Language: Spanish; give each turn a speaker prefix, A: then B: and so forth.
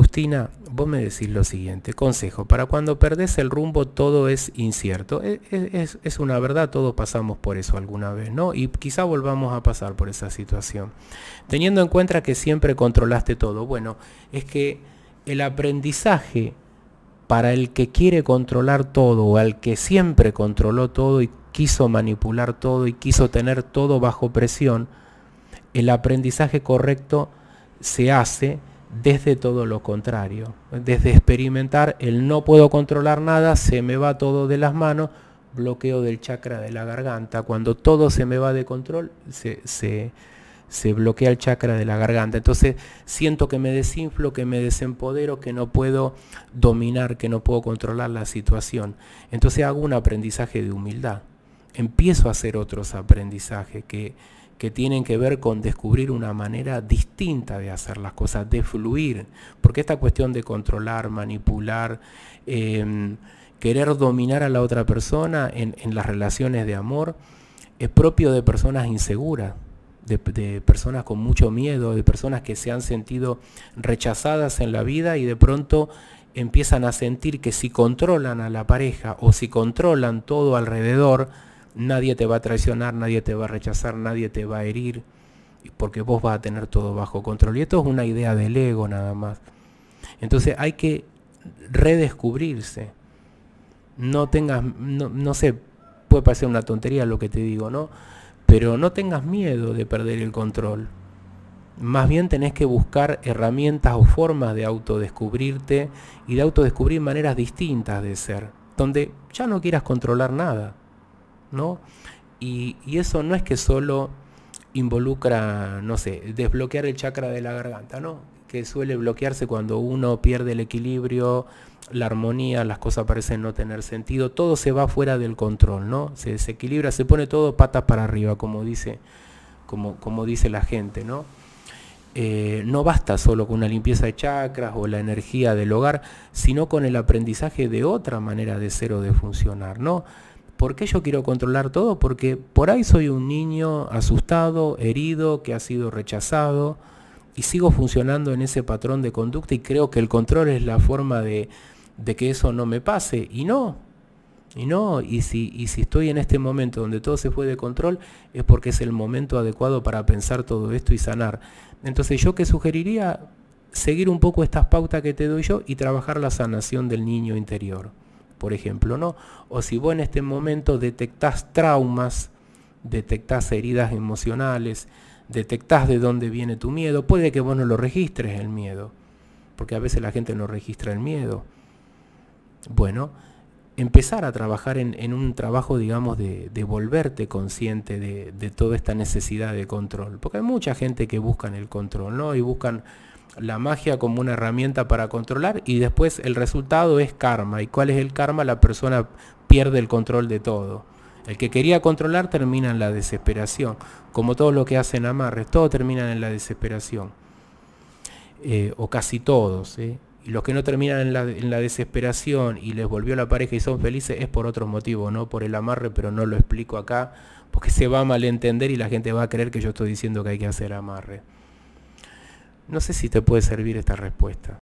A: Justina, vos me decís lo siguiente, consejo, para cuando perdés el rumbo todo es incierto. E, e, es, una verdad, todos pasamos por eso alguna vez, ¿no? Y quizá volvamos a pasar por esa situación. Teniendo en cuenta que siempre controlaste todo, bueno, es que el aprendizaje para el que quiere controlar todo o al que siempre controló todo y quiso manipular todo y quiso tener todo bajo presión, el aprendizaje correcto se hace desde todo lo contrario, desde experimentar el no puedo controlar nada, se me va todo de las manos, bloqueo del chakra de la garganta, cuando todo se me va de control, se, se, bloquea el chakra de la garganta, entonces siento que me desinflo, que me desempodero, que no puedo dominar, que no puedo controlar la situación, entonces hago un aprendizaje de humildad, empiezo a hacer otros aprendizajes que que tienen que ver con descubrir una manera distinta de hacer las cosas, de fluir, porque esta cuestión de controlar, manipular, em, querer dominar a la otra persona en, las relaciones de amor, es propio de personas inseguras, de, de, personas con mucho miedo, de personas que se han sentido rechazadas en la vida y de pronto empiezan a sentir que si controlan a la pareja o si controlan todo alrededor, Nadie te va a traicionar, nadie te va a rechazar, nadie te va a herir, porque vos vas a tener todo bajo control. Y esto es una idea del ego nada más. Entonces hay que redescubrirse. No tengas, no, sé, puede parecer una tontería lo que te digo, ¿no? Pero no tengas miedo de perder el control. Más bien tenés que buscar herramientas o formas de autodescubrirte y de autodescubrir maneras distintas de ser, donde ya no quieras controlar nada. ¿No? Y, eso no es que solo involucra, no sé, desbloquear el chakra de la garganta, ¿no? Que suele bloquearse cuando uno pierde el equilibrio, la armonía, las cosas parecen no tener sentido, todo se va fuera del control, ¿no? Se desequilibra, se pone todo patas para arriba, como dice, como, como dice la gente, ¿no? Eh, no basta solo con una limpieza de chakras o la energía del hogar, sino con el aprendizaje de otra manera de ser o de funcionar, ¿no? ¿Por qué yo quiero controlar todo? Porque por ahí soy un niño asustado, herido, que ha sido rechazado y sigo funcionando en ese patrón de conducta y creo que el control es la forma de, que eso no me pase. Y no, y no, y si, y si estoy en este momento donde todo se fue de control, es porque es el momento adecuado para pensar todo esto y sanar. Entonces yo que sugeriría seguir un poco estas pautas que te doy yo y trabajar la sanación del niño interior por ejemplo, ¿no? O si vos en este momento detectás traumas, detectás heridas emocionales, detectás de dónde viene tu miedo, puede que vos no lo registres el miedo, porque a veces la gente no registra el miedo. Bueno, empezar a trabajar en, un trabajo, digamos, de, volverte consciente de, de, toda esta necesidad de control, porque hay mucha gente que buscan el control, ¿no? Y buscan la magia como una herramienta para controlar y después el resultado es karma. ¿Y cuál es el karma? La persona pierde el control de todo. El que quería controlar termina en la desesperación, como todo lo que hacen amarres, todo termina en la desesperación. Eh, o casi todos. ¿eh? Y los que no terminan en la, en la, desesperación y les volvió la pareja y son felices es por otro motivo, no por el amarre, pero no lo explico acá, porque se va a malentender y la gente va a creer que yo estoy diciendo que hay que hacer amarre. No sé si te puede servir esta respuesta.